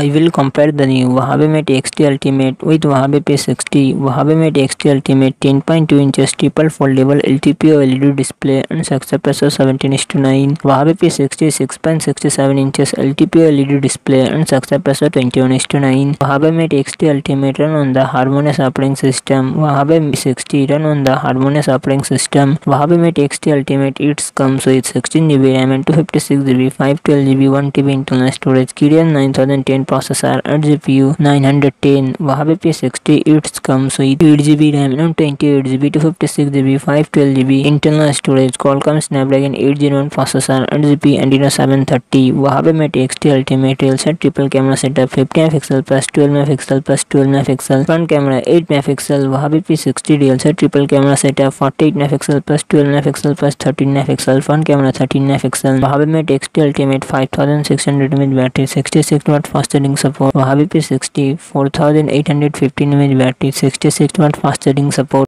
I will compare the new Wahhabemate XT Ultimate with Wahhabe P60. Wahhabemate XT Ultimate 10.2 inches triple foldable LTPO LED display and successor 17:9. Wahhabe P60 6.67 inches LTPO LED display and successor 21:9. Wahhabemate XT Ultimate run on the Harmonious operating system. Wahhabe P60 run on the Harmonious operating system. Wahhabemate XT Ultimate it comes with 16 GB RAM and 256 GB, 512 GB, 1 TB internal storage. Kirin 9010. Processor eight G P U nine hundred ten वहाँ पे P sixty एट्स कम सोई eight G B RAM and twenty eight G B two fifty six G B five twelve G B internal storage call Qualcomm Snapdragon eight zero one processor eight G P antenna seven thirty वहाँ पे मैं takes T ultimate rail set triple camera setup fifty megapixel plus twelve megapixel plus twelve megapixel front camera eight megapixel वहाँ पे P sixty D L set triple camera setup forty eight megapixel plus twelve megapixel plus thirteen megapixel front camera thirteen megapixel वहाँ पे मैं takes T ultimate five thousand six hundred M battery sixty six watt fast charging support वहाँ भी पे sixty four thousand eight hundred fifteen M H battery sixty six watt fast charging support